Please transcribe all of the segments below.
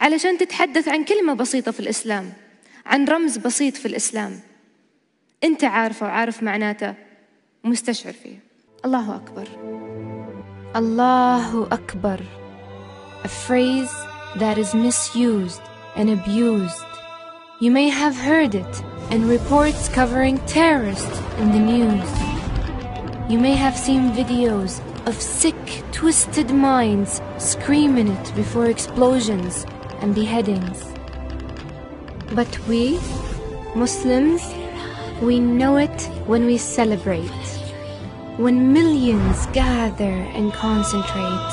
علشان تتحدث عن كلمة بسيطة في الإسلام عن رمز بسيط في الإسلام أنت عارفه وعارف معناته ومستشعر فيه الله أكبر الله أكبر a phrase that is misused and abused. You may have heard it in reports covering terrorists in the news. You may have seen videos of sick, twisted minds screaming it before explosions and beheadings. But we, Muslims, we know it when we celebrate, when millions gather and concentrate,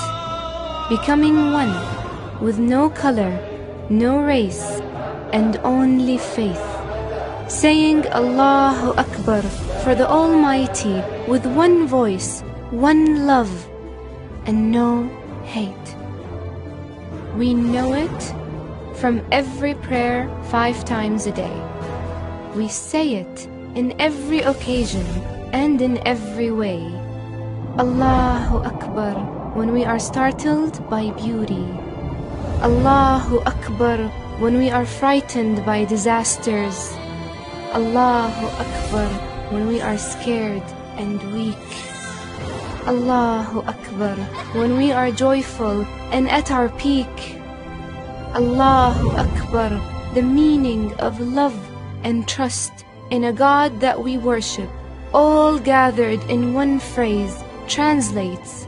becoming one with no color, no race, and only faith. Saying Allahu Akbar for the Almighty with one voice, one love, and no hate. We know it from every prayer five times a day. We say it in every occasion and in every way. Allahu Akbar when we are startled by beauty. Allahu Akbar when we are frightened by disasters. Allahu Akbar when we are scared and weak. Allahu Akbar when we are joyful and at our peak. Allahu Akbar, the meaning of love and trust in a God that we worship, all gathered in one phrase, translates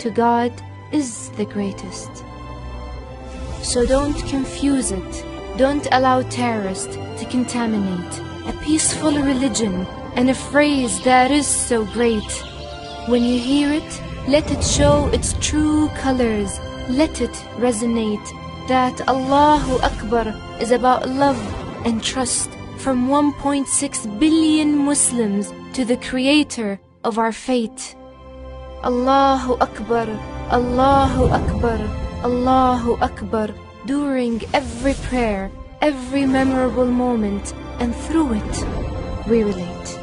to God is the greatest. So don't confuse it. Don't allow terrorists to contaminate a peaceful religion and a phrase that is so great. When you hear it, let it show its true colors. Let it resonate that Allahu Akbar is about love and trust from 1.6 billion Muslims to the creator of our fate. Allahu Akbar, Allahu Akbar, Allahu Akbar during every prayer, every memorable moment, and through it we relate.